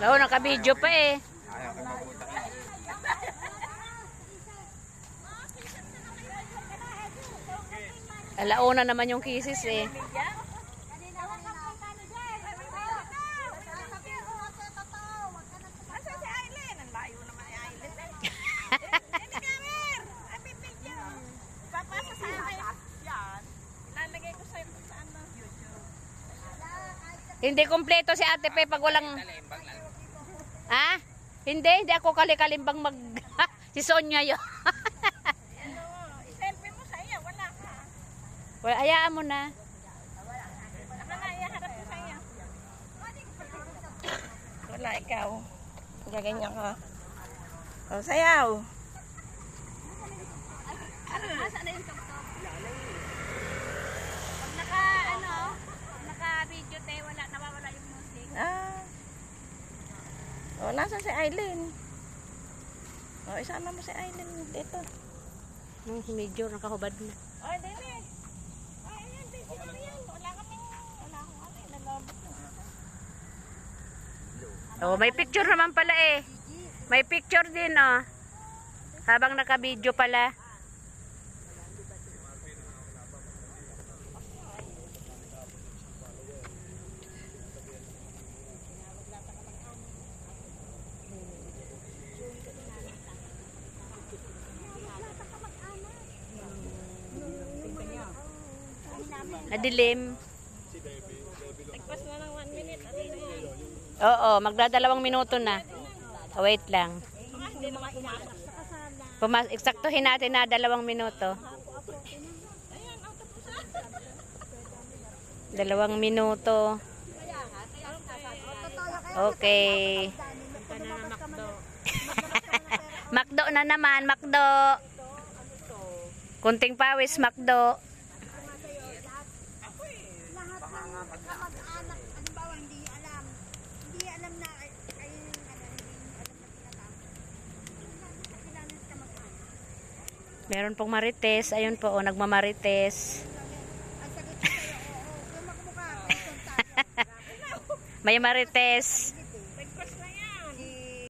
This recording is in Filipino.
Oo, naka-video pa eh. Ayaw ko mabuta. Alauna naman yung kisses eh. Hindi kompleto si Ate Pe pag walang... Ha? Hindi, hindi ako kalikalimbang mag... si Sonia yun. Ano, i-selfie mo sa iya. Wala ka. well, hayaan mo na. Wala, ikaw. Gaganyan ka. O, sayaw. Asa na yung tuktok? Pag naka, ano, naka-video tayo, wala, nawawala yung music. Ah. O, nasa si Aileen? O, isama mo si Aileen dito. Nung medyo nakahubad na. O, dili. Ay, ayan, busy na yan. Wala kaming, wala akong ano, nalabot na. Oh, may picture naman pala eh. May picture din oh. Habang naka-video pala. Nadilim. Nagpas na ng one minute. Ano na yan? Oo, magdadalawang minuto na. Oh, wait lang. Kasama. Pumas eksaktuhin natin na dalawang minuto. Na. Dalawang minuto. Okay. Makdo na naman, Makdo. Kunting pawis, Makdo. Lahat ng kamag-anak, halimbawa hindi alam, hindi alam na ay kayo yung ano, hindi alam na tinatapos. Kailangan. Meron pong marites. Ayun po, oh, nagmamarites. May marites.